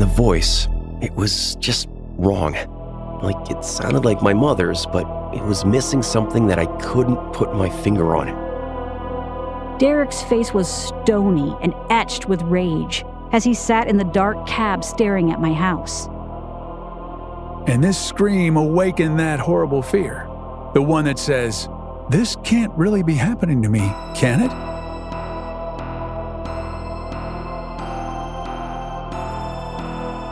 And the voice, it was just wrong. Like it sounded like my mother's, but it was missing something that I couldn't put my finger on. Derek's face was stony and etched with rage as he sat in the dark cab staring at my house. And this scream awakened that horrible fear. The one that says, This can't really be happening to me, can it?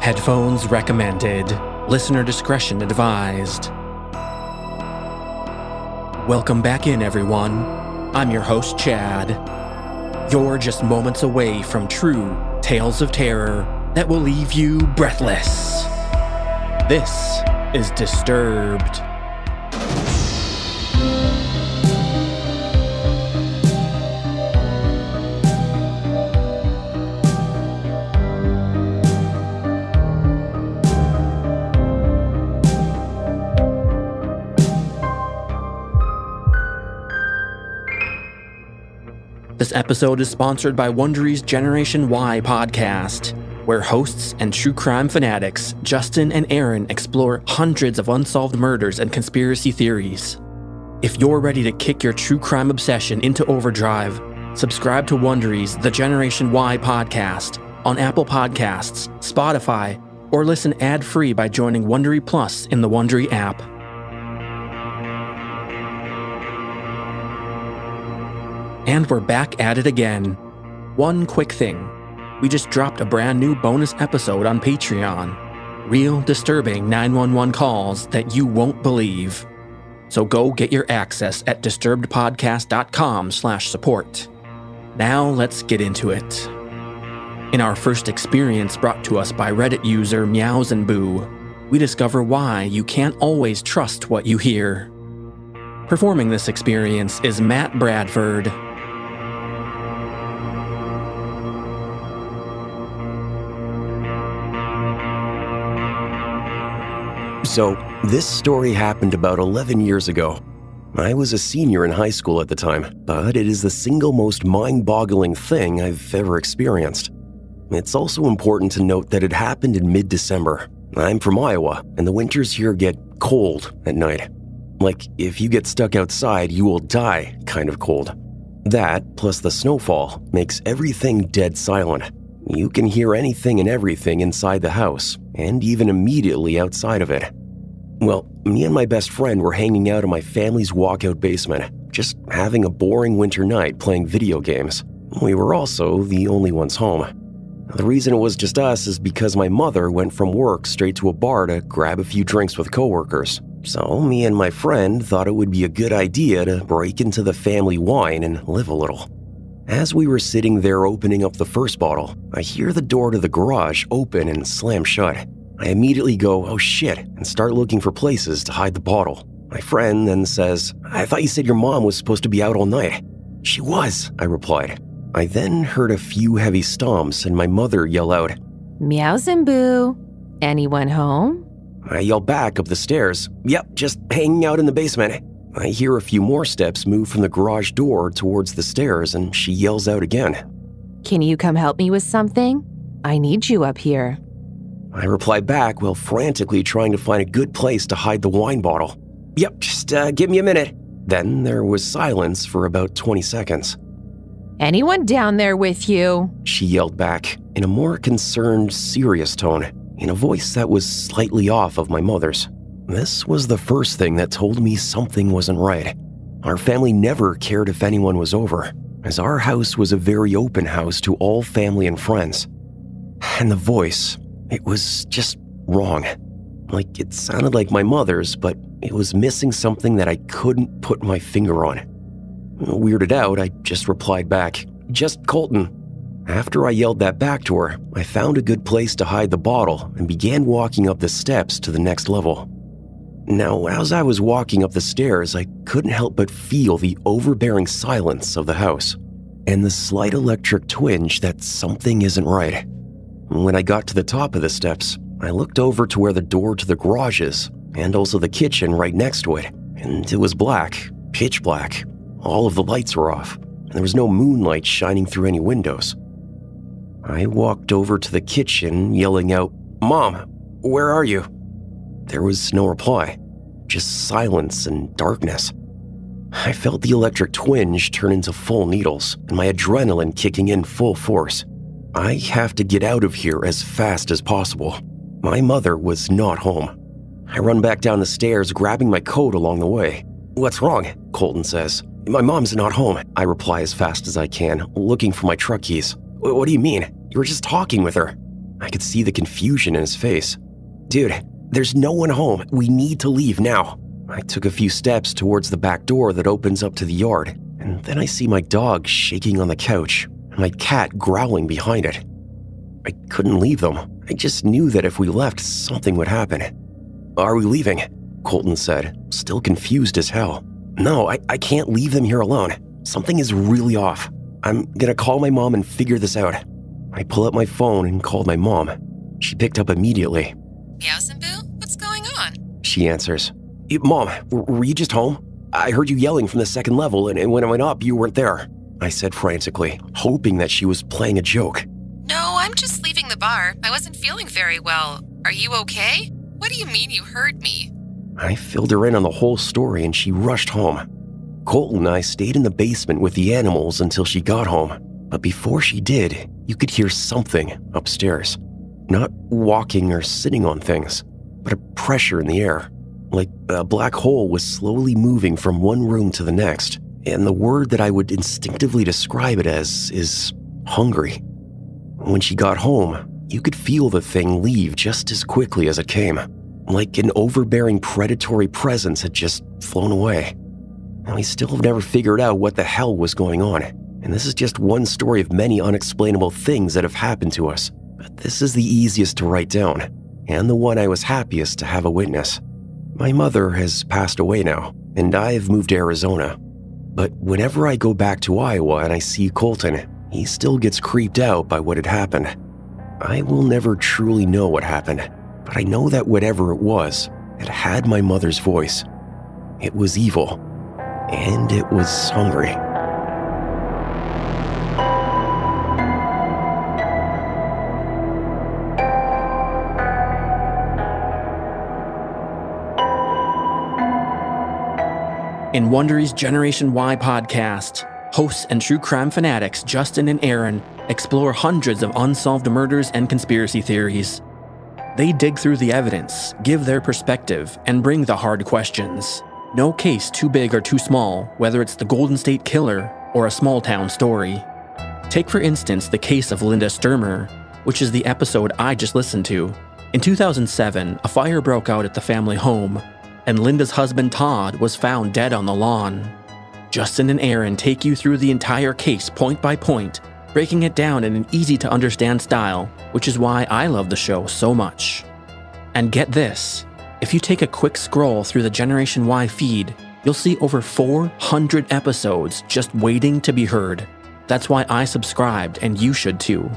Headphones recommended. Listener discretion advised. Welcome back in, everyone. I'm your host, Chad. You're just moments away from true tales of terror that will leave you breathless. This is Disturbed. This episode is sponsored by Wondery's Generation Why podcast, where hosts and true crime fanatics Justin and Aaron explore hundreds of unsolved murders and conspiracy theories. If you're ready to kick your true crime obsession into overdrive, subscribe to Wondery's The Generation Why podcast on Apple Podcasts, Spotify, or listen ad-free by joining Wondery Plus in the Wondery app. And we're back at it again. One quick thing we just dropped a brand new bonus episode on Patreon. Real disturbing 911 calls that you won't believe. So go get your access at disturbedpodcast.com slash support. Now let's get into it. In our first experience brought to us by Reddit user Meows and Boo, we discover why you can't always trust what you hear. Performing this experience is Matt Bradford, So, this story happened about 11 years ago. I was a senior in high school at the time, but it is the single most mind boggling thing I've ever experienced. It's also important to note that it happened in mid December. I'm from Iowa, and the winters here get cold at night. Like, if you get stuck outside, you will die kind of cold. That, plus the snowfall, makes everything dead silent. You can hear anything and everything inside the house, and even immediately outside of it. Well, me and my best friend were hanging out in my family's walkout basement, just having a boring winter night playing video games. We were also the only ones home. The reason it was just us is because my mother went from work straight to a bar to grab a few drinks with coworkers. So, me and my friend thought it would be a good idea to break into the family wine and live a little. As we were sitting there opening up the first bottle, I hear the door to the garage open and slam shut. I immediately go, oh shit, and start looking for places to hide the bottle. My friend then says, I thought you said your mom was supposed to be out all night. She was, I replied. I then heard a few heavy stomps and my mother yell out, Meows and Boo. Anyone home? I yell back up the stairs, Yep, just hanging out in the basement. I hear a few more steps move from the garage door towards the stairs, and she yells out again. Can you come help me with something? I need you up here. I reply back while frantically trying to find a good place to hide the wine bottle. Yep, just uh, give me a minute. Then there was silence for about 20 seconds. Anyone down there with you? She yelled back in a more concerned, serious tone, in a voice that was slightly off of my mother's. This was the first thing that told me something wasn't right. Our family never cared if anyone was over, as our house was a very open house to all family and friends. And the voice, it was just wrong. Like it sounded like my mother's, but it was missing something that I couldn't put my finger on. Weirded out, I just replied back, Just Colton. After I yelled that back to her, I found a good place to hide the bottle and began walking up the steps to the next level. Now, as I was walking up the stairs, I couldn't help but feel the overbearing silence of the house and the slight electric twinge that something isn't right. When I got to the top of the steps, I looked over to where the door to the garage is, and also the kitchen right next to it, and it was black, pitch black. All of the lights were off, and there was no moonlight shining through any windows. I walked over to the kitchen, yelling out, Mom, where are you? There was no reply, just silence and darkness. I felt the electric twinge turn into full needles and my adrenaline kicking in full force. I have to get out of here as fast as possible. My mother was not home. I run back down the stairs, grabbing my coat along the way. What's wrong? Colton says. My mom's not home. I reply as fast as I can, looking for my truck keys. What do you mean? You were just talking with her. I could see the confusion in his face. Dude, there's no one home. We need to leave now. I took a few steps towards the back door that opens up to the yard, and then I see my dog shaking on the couch and my cat growling behind it. I couldn't leave them. I just knew that if we left, something would happen. Are we leaving? Colton said, still confused as hell. No, I, I can't leave them here alone. Something is really off. I'm gonna call my mom and figure this out. I pull up my phone and called my mom. She picked up immediately. Boo? What's going on? She answers. Mom, were you just home? I heard you yelling from the second level, and when I went up, you weren't there. I said frantically, hoping that she was playing a joke. No, I'm just leaving the bar. I wasn't feeling very well. Are you okay? What do you mean you heard me? I filled her in on the whole story, and she rushed home. Colton and I stayed in the basement with the animals until she got home. But before she did, you could hear something upstairs. Not walking or sitting on things, but a pressure in the air like a black hole was slowly moving from one room to the next, and the word that I would instinctively describe it as is hungry. When she got home, you could feel the thing leave just as quickly as it came, like an overbearing predatory presence had just flown away. And we still have never figured out what the hell was going on, and this is just one story of many unexplainable things that have happened to us. But this is the easiest to write down, and the one I was happiest to have a witness. My mother has passed away now, and I've moved to Arizona. But whenever I go back to Iowa and I see Colton, he still gets creeped out by what had happened. I will never truly know what happened, but I know that whatever it was, it had my mother's voice. It was evil, and it was hungry. In Wondery's Generation Why podcast, hosts and true crime fanatics Justin and Aaron explore hundreds of unsolved murders and conspiracy theories. They dig through the evidence, give their perspective, and bring the hard questions. No case too big or too small, whether it's the Golden State Killer or a small town story. Take, for instance, the case of Linda Stermer, which is the episode I just listened to. In 2007, a fire broke out at the family home, and Linda's husband Todd was found dead on the lawn. Justin and Aaron take you through the entire case point by point, breaking it down in an easy to understand style, which is why I love the show so much. And get this if you take a quick scroll through the Generation Why feed, you'll see over 400 episodes just waiting to be heard. That's why I subscribed, and you should too.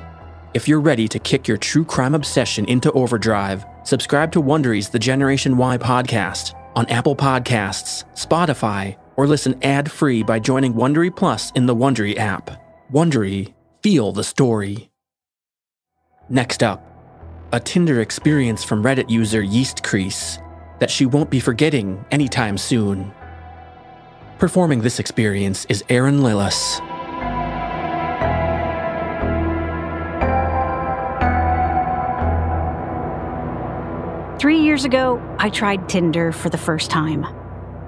If you're ready to kick your true crime obsession into overdrive, subscribe to Wondery's The Generation Why podcast on Apple Podcasts, Spotify, or listen ad-free by joining Wondery Plus in the Wondery app. Wondery, feel the story. Next up, a Tinder experience from Reddit user Yeast Crease that she won't be forgetting anytime soon. Performing this experience is Erin Lillis. Three years ago, I tried Tinder for the first time.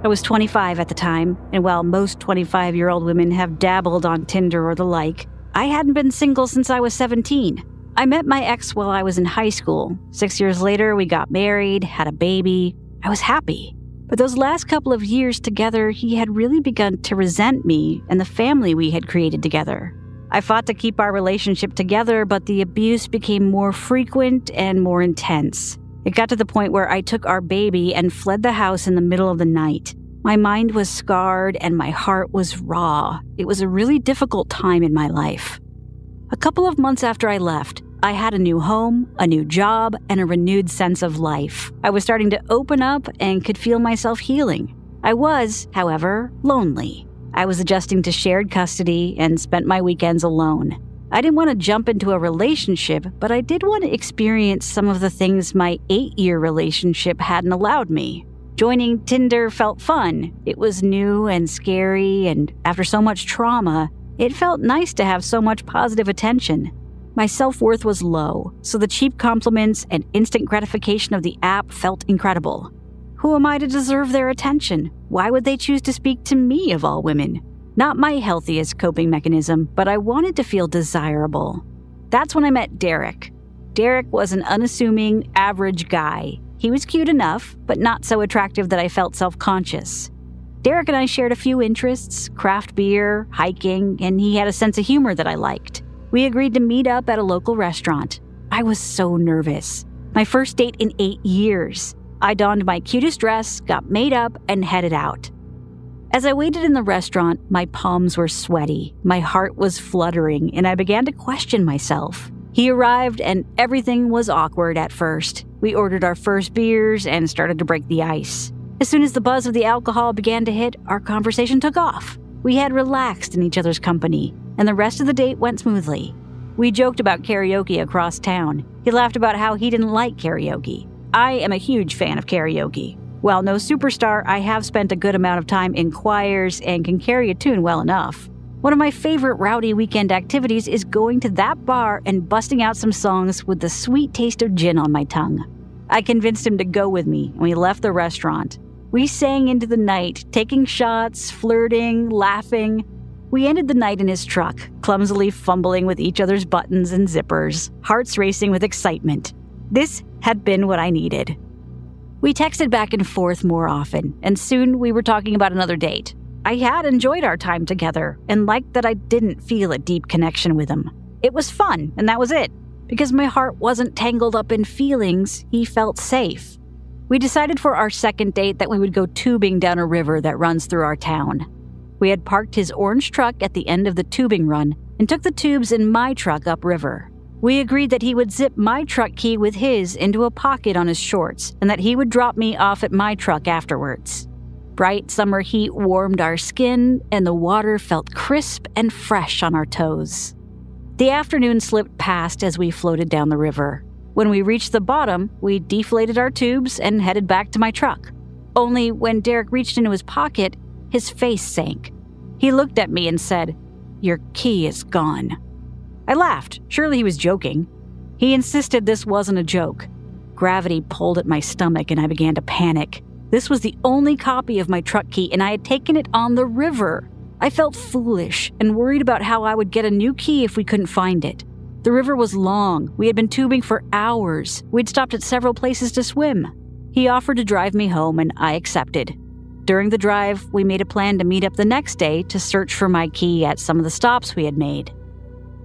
I was 25 at the time, and while most 25 year old women have dabbled on Tinder or the like, I hadn't been single since I was 17. I met my ex while I was in high school. Six years later, we got married, had a baby. I was happy. But those last couple of years together, he had really begun to resent me and the family we had created together. I fought to keep our relationship together, but the abuse became more frequent and more intense. It got to the point where I took our baby and fled the house in the middle of the night. My mind was scarred and my heart was raw. It was a really difficult time in my life. A couple of months after I left, I had a new home, a new job, and a renewed sense of life. I was starting to open up and could feel myself healing. I was, however, lonely. I was adjusting to shared custody and spent my weekends alone. I didn't want to jump into a relationship, but I did want to experience some of the things my eight year relationship hadn't allowed me. Joining Tinder felt fun. It was new and scary, and after so much trauma, it felt nice to have so much positive attention. My self worth was low, so the cheap compliments and instant gratification of the app felt incredible. Who am I to deserve their attention? Why would they choose to speak to me of all women? Not my healthiest coping mechanism, but I wanted to feel desirable. That's when I met Derek. Derek was an unassuming, average guy. He was cute enough, but not so attractive that I felt self conscious. Derek and I shared a few interests craft beer, hiking, and he had a sense of humor that I liked. We agreed to meet up at a local restaurant. I was so nervous. My first date in eight years. I donned my cutest dress, got made up, and headed out. As I waited in the restaurant, my palms were sweaty, my heart was fluttering, and I began to question myself. He arrived, and everything was awkward at first. We ordered our first beers and started to break the ice. As soon as the buzz of the alcohol began to hit, our conversation took off. We had relaxed in each other's company, and the rest of the date went smoothly. We joked about karaoke across town. He laughed about how he didn't like karaoke. I am a huge fan of karaoke. While no superstar, I have spent a good amount of time in choirs and can carry a tune well enough. One of my favorite rowdy weekend activities is going to that bar and busting out some songs with the sweet taste of gin on my tongue. I convinced him to go with me, and we left the restaurant. We sang into the night, taking shots, flirting, laughing. We ended the night in his truck, clumsily fumbling with each other's buttons and zippers, hearts racing with excitement. This had been what I needed. We texted back and forth more often, and soon we were talking about another date. I had enjoyed our time together and liked that I didn't feel a deep connection with him. It was fun, and that was it. Because my heart wasn't tangled up in feelings, he felt safe. We decided for our second date that we would go tubing down a river that runs through our town. We had parked his orange truck at the end of the tubing run and took the tubes in my truck upriver. We agreed that he would zip my truck key with his into a pocket on his shorts and that he would drop me off at my truck afterwards. Bright summer heat warmed our skin, and the water felt crisp and fresh on our toes. The afternoon slipped past as we floated down the river. When we reached the bottom, we deflated our tubes and headed back to my truck. Only when Derek reached into his pocket, his face sank. He looked at me and said, Your key is gone. I laughed. Surely he was joking. He insisted this wasn't a joke. Gravity pulled at my stomach and I began to panic. This was the only copy of my truck key and I had taken it on the river. I felt foolish and worried about how I would get a new key if we couldn't find it. The river was long. We had been tubing for hours. We'd stopped at several places to swim. He offered to drive me home and I accepted. During the drive, we made a plan to meet up the next day to search for my key at some of the stops we had made.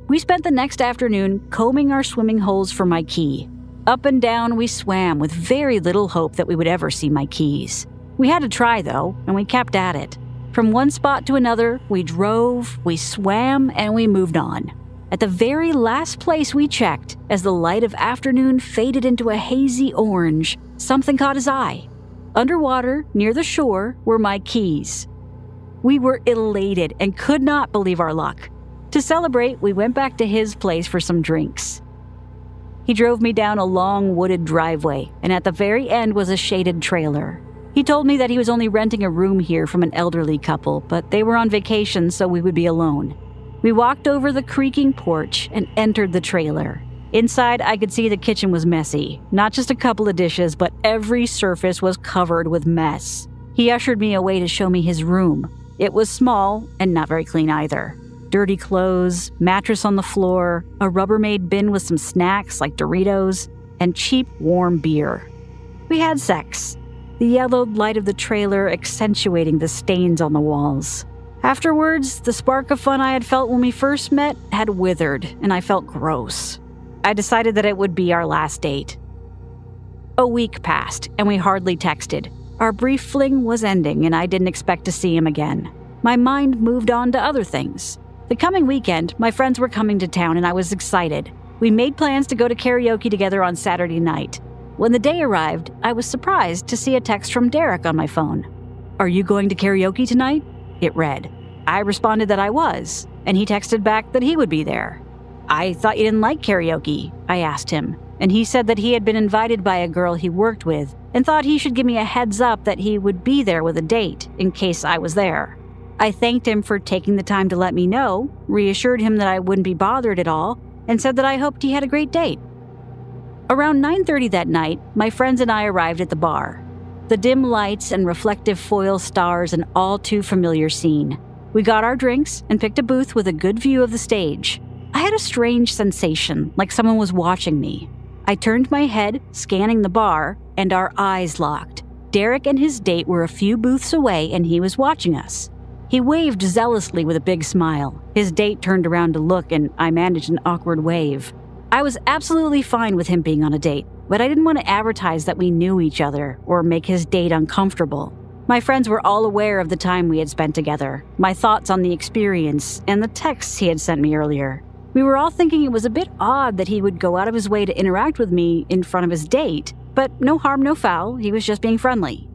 We spent the next afternoon combing our swimming holes for my key. Up and down we swam with very little hope that we would ever see my keys. We had to try though, and we kept at it. From one spot to another, we drove, we swam, and we moved on. At the very last place we checked, as the light of afternoon faded into a hazy orange, something caught his eye. Underwater, near the shore, were my keys. We were elated and could not believe our luck. To celebrate, we went back to his place for some drinks. He drove me down a long wooded driveway, and at the very end was a shaded trailer. He told me that he was only renting a room here from an elderly couple, but they were on vacation, so we would be alone. We walked over the creaking porch and entered the trailer. Inside, I could see the kitchen was messy. Not just a couple of dishes, but every surface was covered with mess. He ushered me away to show me his room. It was small and not very clean either dirty clothes, mattress on the floor, a Rubbermaid bin with some snacks like Doritos, and cheap, warm beer. We had sex, the yellowed light of the trailer accentuating the stains on the walls. Afterwards, the spark of fun I had felt when we first met had withered, and I felt gross. I decided that it would be our last date. A week passed, and we hardly texted. Our brief fling was ending, and I didn't expect to see him again. My mind moved on to other things. The coming weekend, my friends were coming to town and I was excited. We made plans to go to karaoke together on Saturday night. When the day arrived, I was surprised to see a text from Derek on my phone. Are you going to karaoke tonight? It read. I responded that I was, and he texted back that he would be there. I thought you didn't like karaoke, I asked him, and he said that he had been invited by a girl he worked with and thought he should give me a heads up that he would be there with a date in case I was there. I thanked him for taking the time to let me know, reassured him that I wouldn't be bothered at all, and said that I hoped he had a great date. Around 9:30 that night, my friends and I arrived at the bar. The dim lights and reflective foil stars an all too familiar scene. We got our drinks and picked a booth with a good view of the stage. I had a strange sensation, like someone was watching me. I turned my head, scanning the bar, and our eyes locked. Derek and his date were a few booths away, and he was watching us. He waved zealously with a big smile. His date turned around to look, and I managed an awkward wave. I was absolutely fine with him being on a date, but I didn't want to advertise that we knew each other or make his date uncomfortable. My friends were all aware of the time we had spent together, my thoughts on the experience, and the texts he had sent me earlier. We were all thinking it was a bit odd that he would go out of his way to interact with me in front of his date, but no harm, no foul, he was just being friendly.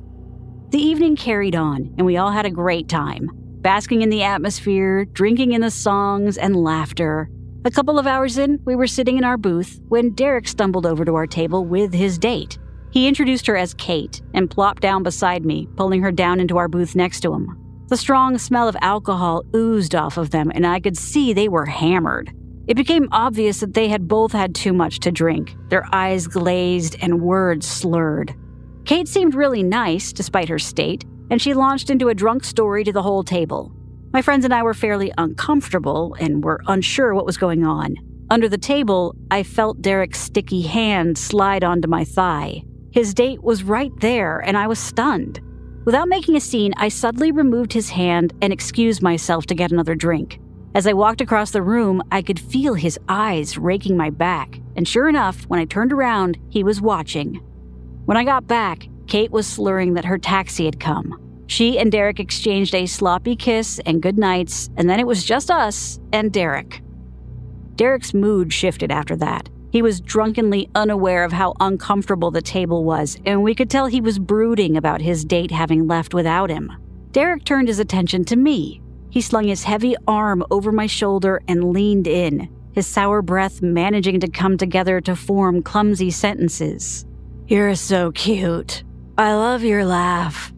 The evening carried on, and we all had a great time basking in the atmosphere, drinking in the songs and laughter. A couple of hours in, we were sitting in our booth when Derek stumbled over to our table with his date. He introduced her as Kate and plopped down beside me, pulling her down into our booth next to him. The strong smell of alcohol oozed off of them, and I could see they were hammered. It became obvious that they had both had too much to drink, their eyes glazed and words slurred. Kate seemed really nice, despite her state, and she launched into a drunk story to the whole table. My friends and I were fairly uncomfortable and were unsure what was going on. Under the table, I felt Derek's sticky hand slide onto my thigh. His date was right there, and I was stunned. Without making a scene, I suddenly removed his hand and excused myself to get another drink. As I walked across the room, I could feel his eyes raking my back, and sure enough, when I turned around, he was watching. When I got back, Kate was slurring that her taxi had come. She and Derek exchanged a sloppy kiss and good nights, and then it was just us and Derek. Derek's mood shifted after that. He was drunkenly unaware of how uncomfortable the table was, and we could tell he was brooding about his date having left without him. Derek turned his attention to me. He slung his heavy arm over my shoulder and leaned in, his sour breath managing to come together to form clumsy sentences. You're so cute. I love your laugh.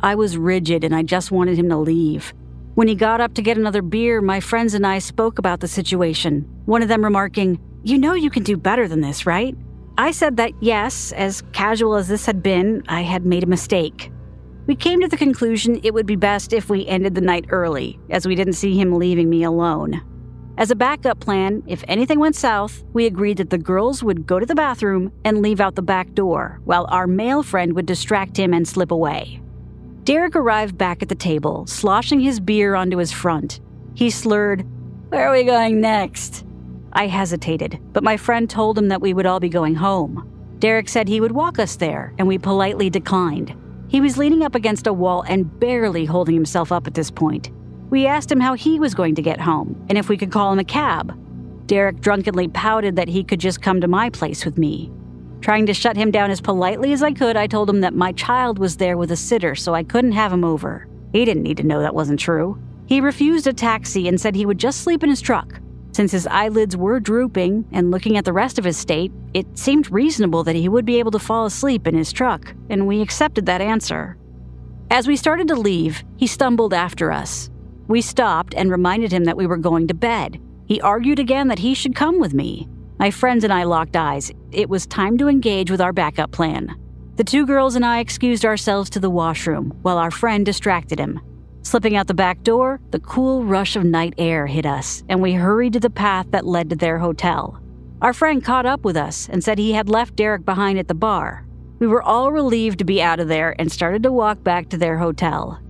I was rigid and I just wanted him to leave. When he got up to get another beer, my friends and I spoke about the situation, one of them remarking, You know you can do better than this, right? I said that yes, as casual as this had been, I had made a mistake. We came to the conclusion it would be best if we ended the night early, as we didn't see him leaving me alone. As a backup plan, if anything went south, we agreed that the girls would go to the bathroom and leave out the back door, while our male friend would distract him and slip away. Derek arrived back at the table, sloshing his beer onto his front. He slurred, Where are we going next? I hesitated, but my friend told him that we would all be going home. Derek said he would walk us there, and we politely declined. He was leaning up against a wall and barely holding himself up at this point. We asked him how he was going to get home and if we could call him a cab. Derek drunkenly pouted that he could just come to my place with me. Trying to shut him down as politely as I could, I told him that my child was there with a sitter, so I couldn't have him over. He didn't need to know that wasn't true. He refused a taxi and said he would just sleep in his truck. Since his eyelids were drooping and looking at the rest of his state, it seemed reasonable that he would be able to fall asleep in his truck, and we accepted that answer. As we started to leave, he stumbled after us. We stopped and reminded him that we were going to bed. He argued again that he should come with me. My friends and I locked eyes. It was time to engage with our backup plan. The two girls and I excused ourselves to the washroom while our friend distracted him. Slipping out the back door, the cool rush of night air hit us, and we hurried to the path that led to their hotel. Our friend caught up with us and said he had left Derek behind at the bar. We were all relieved to be out of there and started to walk back to their hotel.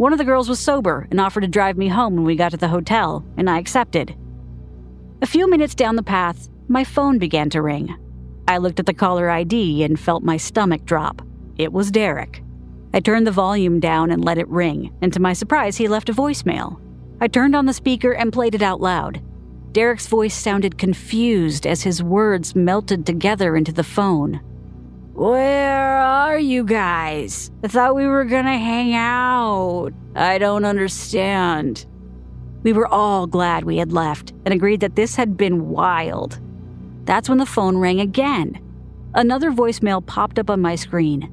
One of the girls was sober and offered to drive me home when we got to the hotel, and I accepted. A few minutes down the path, my phone began to ring. I looked at the caller ID and felt my stomach drop. It was Derek. I turned the volume down and let it ring, and to my surprise, he left a voicemail. I turned on the speaker and played it out loud. Derek's voice sounded confused as his words melted together into the phone. Where are you guys? I thought we were gonna hang out. I don't understand. We were all glad we had left and agreed that this had been wild. That's when the phone rang again. Another voicemail popped up on my screen.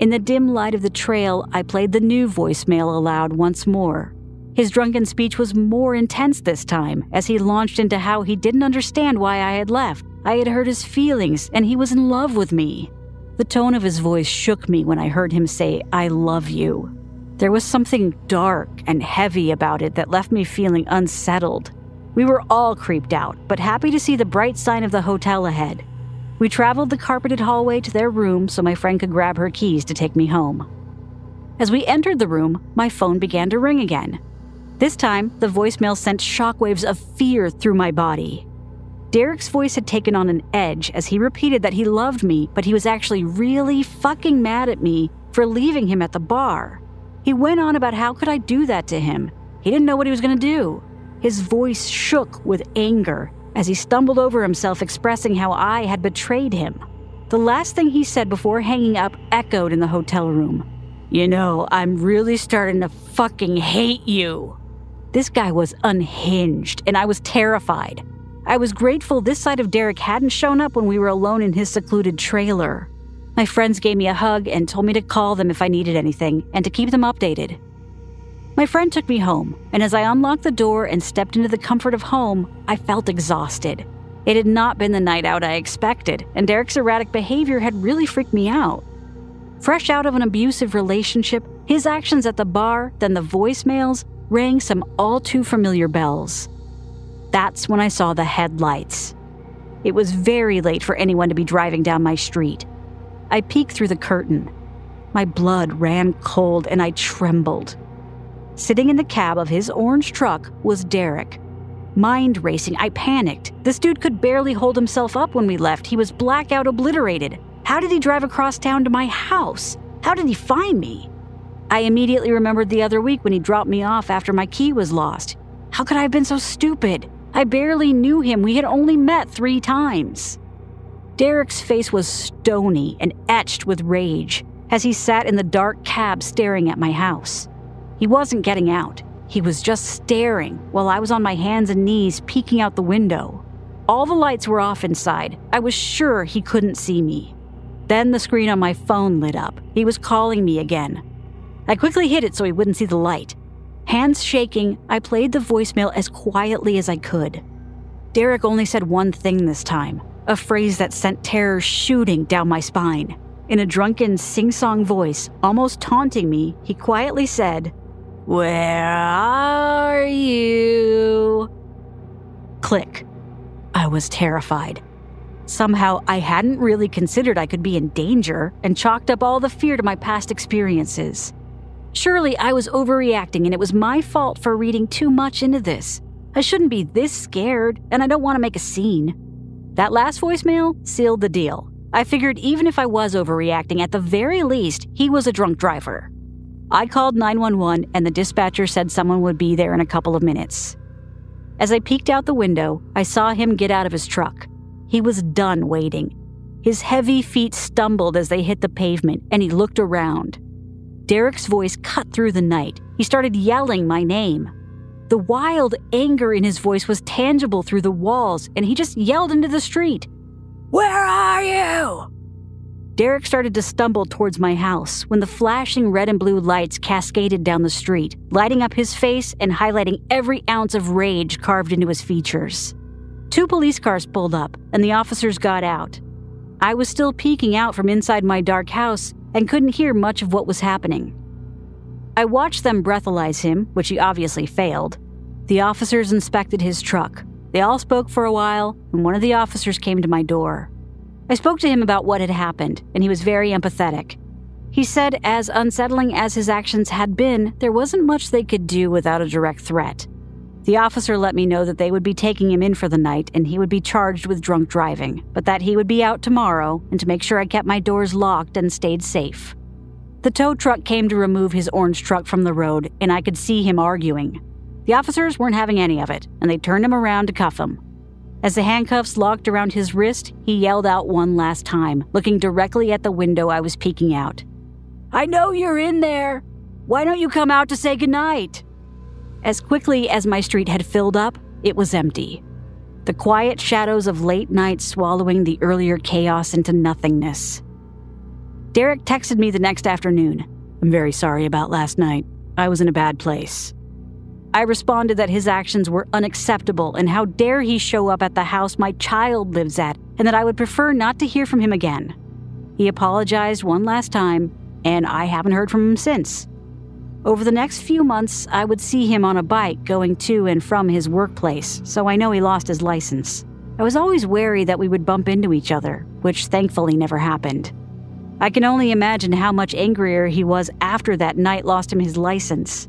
In the dim light of the trail, I played the new voicemail aloud once more. His drunken speech was more intense this time, as he launched into how he didn't understand why I had left. I had hurt his feelings, and he was in love with me. The tone of his voice shook me when I heard him say, I love you. There was something dark and heavy about it that left me feeling unsettled. We were all creeped out, but happy to see the bright sign of the hotel ahead. We traveled the carpeted hallway to their room so my friend could grab her keys to take me home. As we entered the room, my phone began to ring again. This time, the voicemail sent shockwaves of fear through my body. Derek's voice had taken on an edge as he repeated that he loved me, but he was actually really fucking mad at me for leaving him at the bar. He went on about how could I do that to him. He didn't know what he was going to do. His voice shook with anger as he stumbled over himself, expressing how I had betrayed him. The last thing he said before hanging up echoed in the hotel room. You know, I'm really starting to fucking hate you. This guy was unhinged, and I was terrified. I was grateful this side of Derek hadn't shown up when we were alone in his secluded trailer. My friends gave me a hug and told me to call them if I needed anything and to keep them updated. My friend took me home, and as I unlocked the door and stepped into the comfort of home, I felt exhausted. It had not been the night out I expected, and Derek's erratic behavior had really freaked me out. Fresh out of an abusive relationship, his actions at the bar, then the voicemails, rang some all too familiar bells. That's when I saw the headlights. It was very late for anyone to be driving down my street. I peeked through the curtain. My blood ran cold and I trembled. Sitting in the cab of his orange truck was Derek. Mind racing, I panicked. This dude could barely hold himself up when we left. He was blackout obliterated. How did he drive across town to my house? How did he find me? I immediately remembered the other week when he dropped me off after my key was lost. How could I have been so stupid? I barely knew him. We had only met three times. Derek's face was stony and etched with rage as he sat in the dark cab staring at my house. He wasn't getting out, he was just staring while I was on my hands and knees peeking out the window. All the lights were off inside. I was sure he couldn't see me. Then the screen on my phone lit up. He was calling me again. I quickly hid it so he wouldn't see the light. Hands shaking, I played the voicemail as quietly as I could. Derek only said one thing this time a phrase that sent terror shooting down my spine. In a drunken, sing song voice, almost taunting me, he quietly said, Where are you? Click. I was terrified. Somehow, I hadn't really considered I could be in danger and chalked up all the fear to my past experiences. Surely I was overreacting and it was my fault for reading too much into this. I shouldn't be this scared, and I don't want to make a scene. That last voicemail sealed the deal. I figured even if I was overreacting, at the very least, he was a drunk driver. I called 911 and the dispatcher said someone would be there in a couple of minutes. As I peeked out the window, I saw him get out of his truck. He was done waiting. His heavy feet stumbled as they hit the pavement, and he looked around. Derek's voice cut through the night. He started yelling my name. The wild anger in his voice was tangible through the walls, and he just yelled into the street, Where are you? Derek started to stumble towards my house when the flashing red and blue lights cascaded down the street, lighting up his face and highlighting every ounce of rage carved into his features. Two police cars pulled up, and the officers got out. I was still peeking out from inside my dark house and couldn't hear much of what was happening. I watched them breathalyze him, which he obviously failed. The officers inspected his truck. They all spoke for a while, and one of the officers came to my door. I spoke to him about what had happened, and he was very empathetic. He said, as unsettling as his actions had been, there wasn't much they could do without a direct threat. The officer let me know that they would be taking him in for the night and he would be charged with drunk driving, but that he would be out tomorrow and to make sure I kept my doors locked and stayed safe. The tow truck came to remove his orange truck from the road, and I could see him arguing. The officers weren't having any of it, and they turned him around to cuff him. As the handcuffs locked around his wrist, he yelled out one last time, looking directly at the window I was peeking out. I know you're in there. Why don't you come out to say goodnight? As quickly as my street had filled up, it was empty. The quiet shadows of late night swallowing the earlier chaos into nothingness. Derek texted me the next afternoon. I'm very sorry about last night. I was in a bad place. I responded that his actions were unacceptable and how dare he show up at the house my child lives at, and that I would prefer not to hear from him again. He apologized one last time, and I haven't heard from him since. Over the next few months, I would see him on a bike going to and from his workplace, so I know he lost his license. I was always wary that we would bump into each other, which thankfully never happened. I can only imagine how much angrier he was after that night lost him his license.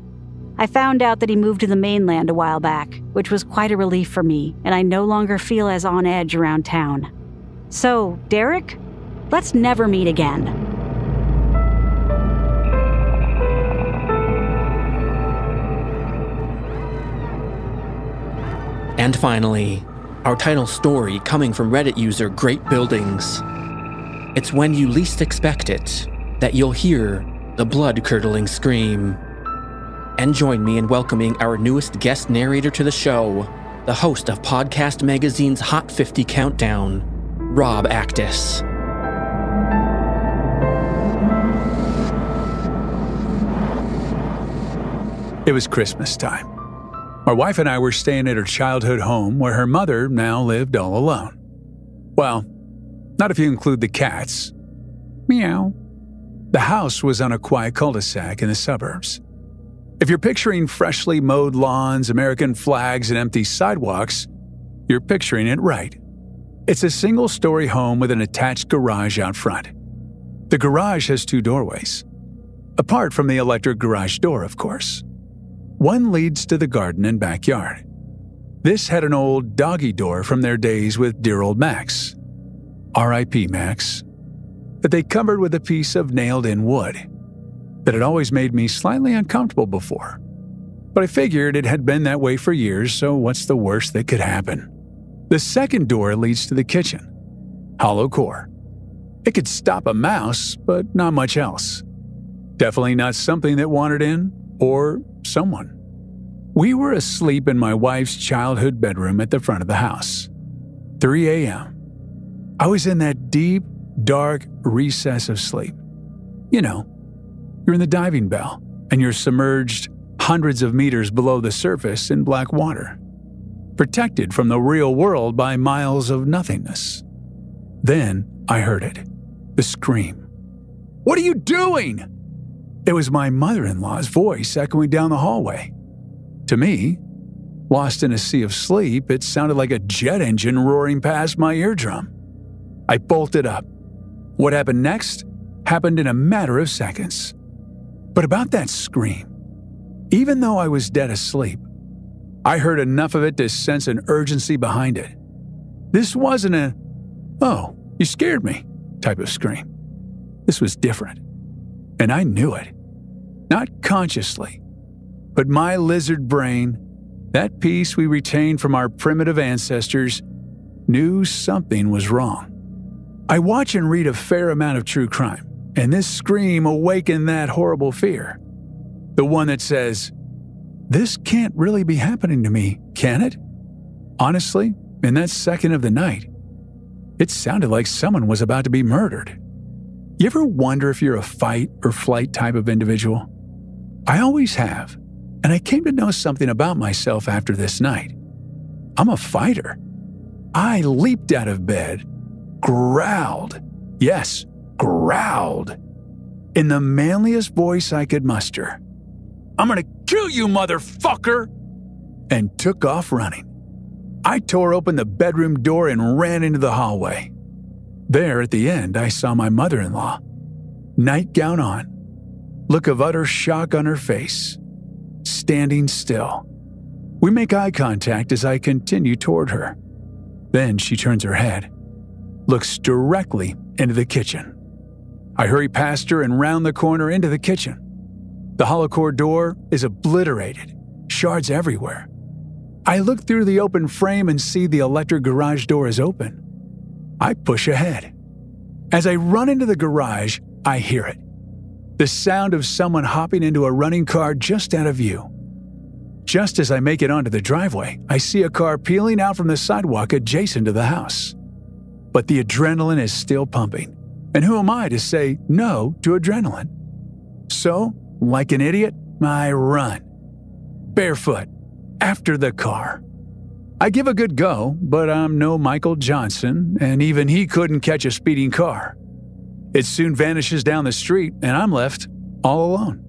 I found out that he moved to the mainland a while back, which was quite a relief for me, and I no longer feel as on edge around town. So, Derek, let's never meet again. And finally, our title story coming from Reddit user Great Buildings. It's when you least expect it that you'll hear the blood curdling scream. And join me in welcoming our newest guest narrator to the show, the host of Podcast Magazine's Hot 50 Countdown, Rob Actis. It was Christmas time. My wife and I were staying at her childhood home where her mother now lived all alone. Well, not if you include the cats. Meow. The house was on a quiet cul de sac in the suburbs. If you're picturing freshly mowed lawns, American flags, and empty sidewalks, you're picturing it right. It's a single story home with an attached garage out front. The garage has two doorways, apart from the electric garage door, of course. One leads to the garden and backyard. This had an old doggy door from their days with dear old Max. R.I.P. Max. That they covered with a piece of nailed in wood. That had always made me slightly uncomfortable before. But I figured it had been that way for years, so what's the worst that could happen? The second door leads to the kitchen. Hollow core. It could stop a mouse, but not much else. Definitely not something that wandered in or someone. We were asleep in my wife's childhood bedroom at the front of the house. 3 a.m. I was in that deep, dark recess of sleep. You know, you're in the diving bell and you're submerged hundreds of meters below the surface in black water, protected from the real world by miles of nothingness. Then I heard it the scream. What are you doing? It was my mother in law's voice echoing down the hallway. To me, lost in a sea of sleep, it sounded like a jet engine roaring past my eardrum. I bolted up. What happened next happened in a matter of seconds. But about that scream, even though I was dead asleep, I heard enough of it to sense an urgency behind it. This wasn't a, oh, you scared me type of scream. This was different. And I knew it. Not consciously, but my lizard brain, that piece we retained from our primitive ancestors, knew something was wrong. I watch and read a fair amount of true crime, and this scream awakened that horrible fear. The one that says, This can't really be happening to me, can it? Honestly, in that second of the night, it sounded like someone was about to be murdered. You ever wonder if you're a fight or flight type of individual? I always have, and I came to know something about myself after this night. I'm a fighter. I leaped out of bed, growled, yes, growled, in the manliest voice I could muster. I'm gonna kill you, motherfucker! And took off running. I tore open the bedroom door and ran into the hallway. There at the end, I saw my mother in law, nightgown on, look of utter shock on her face, standing still. We make eye contact as I continue toward her. Then she turns her head, looks directly into the kitchen. I hurry past her and round the corner into the kitchen. The hollow core door is obliterated, shards everywhere. I look through the open frame and see the electric garage door is open. I push ahead. As I run into the garage, I hear it the sound of someone hopping into a running car just out of view. Just as I make it onto the driveway, I see a car peeling out from the sidewalk adjacent to the house. But the adrenaline is still pumping, and who am I to say no to adrenaline? So, like an idiot, I run. Barefoot, after the car. I give a good go, but I'm no Michael Johnson, and even he couldn't catch a speeding car. It soon vanishes down the street, and I'm left all alone.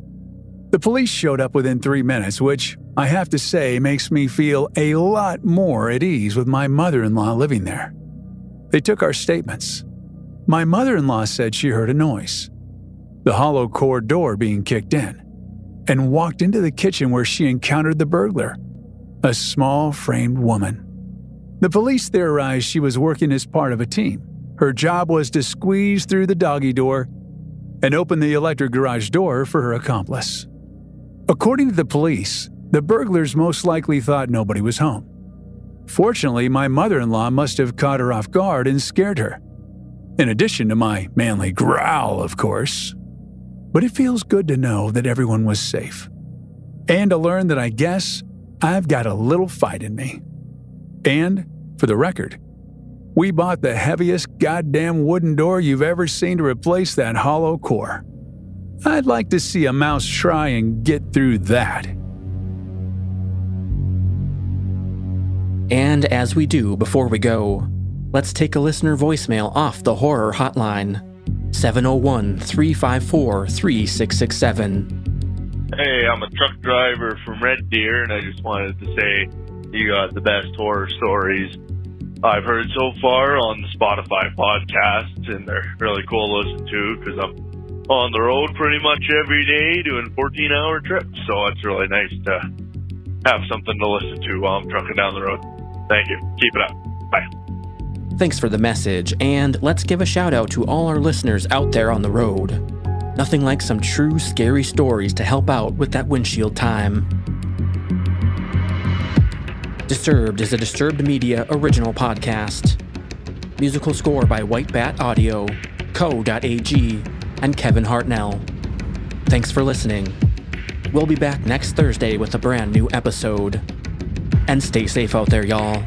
The police showed up within three minutes, which I have to say makes me feel a lot more at ease with my mother in law living there. They took our statements. My mother in law said she heard a noise the hollow core door being kicked in and walked into the kitchen where she encountered the burglar, a small framed woman. The police theorized she was working as part of a team. Her job was to squeeze through the doggy door and open the electric garage door for her accomplice. According to the police, the burglars most likely thought nobody was home. Fortunately, my mother in law must have caught her off guard and scared her. In addition to my manly growl, of course. But it feels good to know that everyone was safe. And to learn that I guess I've got a little fight in me. And, for the record, we bought the heaviest goddamn wooden door you've ever seen to replace that hollow core. I'd like to see a mouse try and get through that. And as we do before we go, let's take a listener voicemail off the horror hotline 701 354 3667. Hey, I'm a truck driver from Red Deer, and I just wanted to say you got the best horror stories I've heard so far on the Spotify podcast, and they're really cool to listen to because I'm on the road pretty much every day doing 14 hour trips. So it's really nice to have something to listen to while I'm trucking down the road. Thank you. Keep it up. Bye. Thanks for the message, and let's give a shout out to all our listeners out there on the road. Nothing like some true scary stories to help out with that windshield time. Disturbed is a Disturbed Media original podcast. Musical score by White Bat Audio, Co.ag, and Kevin Hartnell. Thanks for listening. We'll be back next Thursday with a brand new episode. And stay safe out there, y'all.